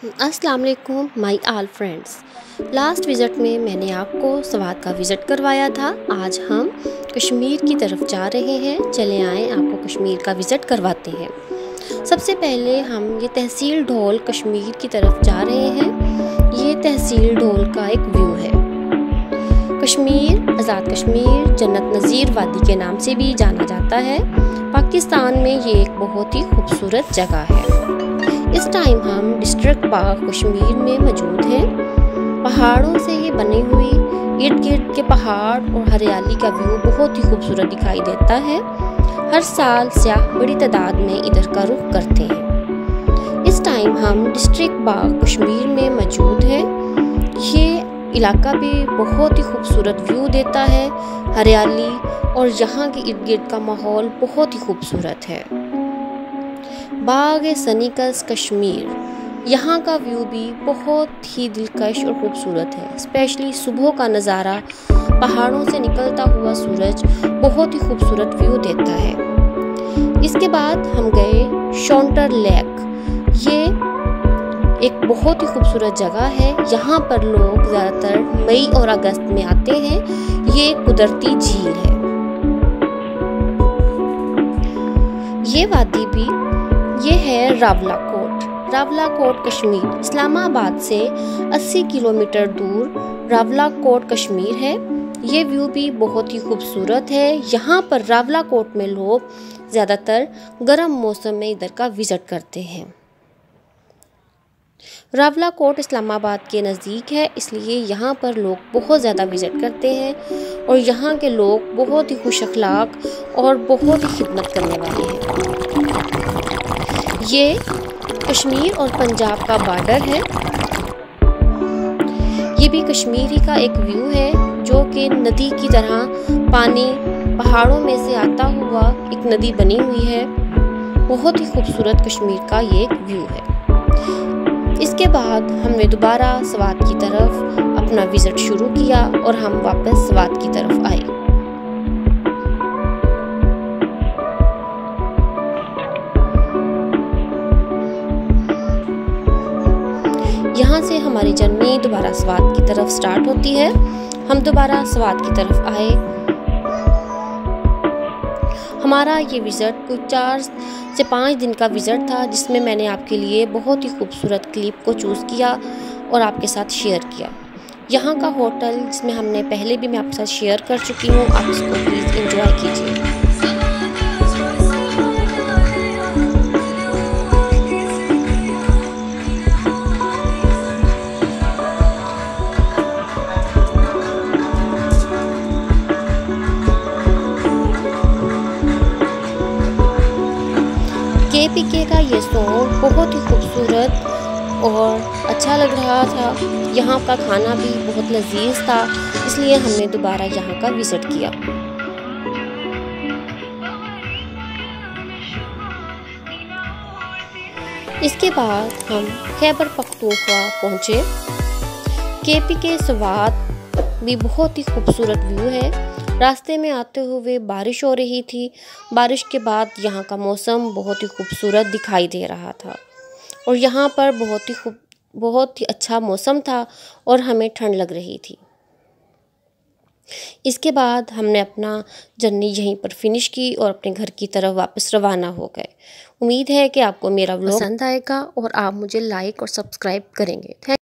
अस्सलाम वालेकुम my all friends last visit में मैंने आपको सवाद का विज़िट करवाया था। आज हम कश्मीर की तरफ़ जा रहे हैं। चले आए, आपको कश्मीर का विज़िट करवाते हैं। सबसे पहले हम ये तहसील ढोल कश्मीर की तरफ़ जा रहे हैं। ये तहसील ढोल का एक व्यू है। कश्मीर, आज़ाद कश्मीर, जन्नत नज़ीर वादी के नाम से भी जाना जाता है। पाकिस्तान में ये एक बहुत ही खूबसूरत जगह है। इस टाइम हम डिस्ट्रिक्ट बाग कश्मीर में मौजूद हैं। पहाड़ों से ये बनी हुई इर्द गिर्द के पहाड़ और हरियाली का व्यू बहुत ही खूबसूरत दिखाई देता है। हर साल स्याह बड़ी तादाद में इधर का रुख करते हैं। इस टाइम हम डिस्ट्रिक्ट बाग कश्मीर में मौजूद हैं। ये इलाका भी बहुत ही खूबसूरत व्यू देता है। हरियाली और यहाँ के इर्द गिर्द का माहौल बहुत ही खूबसूरत है। बाग सनीकस कश्मीर। यहाँ का व्यू भी बहुत ही दिलकश और खूबसूरत है। स्पेशली सुबह का नज़ारा, पहाड़ों से निकलता हुआ सूरज बहुत ही खूबसूरत व्यू देता है। इसके बाद हम गए शॉन्टर लेक ये एक बहुत ही खूबसूरत जगह है। यहाँ पर लोग ज़्यादातर मई और अगस्त में आते हैं। ये कुदरती झील है। ये वादी भी ये है रावला कोट। रावला कोट कश्मीर। इस्लामाबाद से 80 किलोमीटर दूर रावला कोट कश्मीर है। ये व्यू भी बहुत ही खूबसूरत है। यहाँ पर रावला कोट में लोग ज़्यादातर गर्म मौसम में इधर का विज़िट करते हैं। रावला कोट इस्लामाबाद के नज़दीक है, इसलिए यहाँ पर लोग बहुत ज़्यादा विज़िट करते हैं और यहाँ के लोग बहुत ही खुश अखलाक और बहुत ही खिदमत करने वाले हैं। ये कश्मीर और पंजाब का बॉर्डर है। ये भी कश्मीर ही का एक व्यू है, जो कि नदी की तरह पानी पहाड़ों में से आता हुआ एक नदी बनी हुई है। बहुत ही खूबसूरत कश्मीर का ये एक व्यू है। इसके बाद हमने दोबारा स्वात की तरफ़ अपना विज़िट शुरू किया और हम वापस स्वात की तरफ़ आए। यहाँ से हमारी जर्नी दोबारा स्वाद की तरफ़ स्टार्ट होती है। हम दोबारा स्वाद की तरफ़ आए। हमारा ये विज़िट कुछ चार से पाँच दिन का विज़िट था, जिसमें मैंने आपके लिए बहुत ही खूबसूरत क्लिप को चूज़ किया और आपके साथ शेयर किया। यहाँ का होटल जिसमें हमने पहले भी मैं आपके साथ शेयर कर चुकी हूँ, आप इसको प्लीज़ इंजॉय कीजिए। के पी के का ये सॉन्ग बहुत ही खूबसूरत और अच्छा लग रहा था। यहाँ का खाना भी बहुत लजीज था, इसलिए हमने दोबारा यहाँ का विज़िट किया। इसके बाद हम खैबर पख्तूनख्वा पहुँचे। के पी के स्वाद भी बहुत ही खूबसूरत व्यू है। रास्ते में आते हुए बारिश हो रही थी। बारिश के बाद यहाँ का मौसम बहुत ही खूबसूरत दिखाई दे रहा था। और यहाँ पर बहुत ही खूब, बहुत ही अच्छा मौसम था और हमें ठंड लग रही थी। इसके बाद हमने अपना जर्नी यहीं पर फिनिश की और अपने घर की तरफ़ वापस रवाना हो गए। उम्मीद है कि आपको मेरा व्लॉग पसंद आएगा और आप मुझे लाइक और सब्सक्राइब करेंगे। थैंक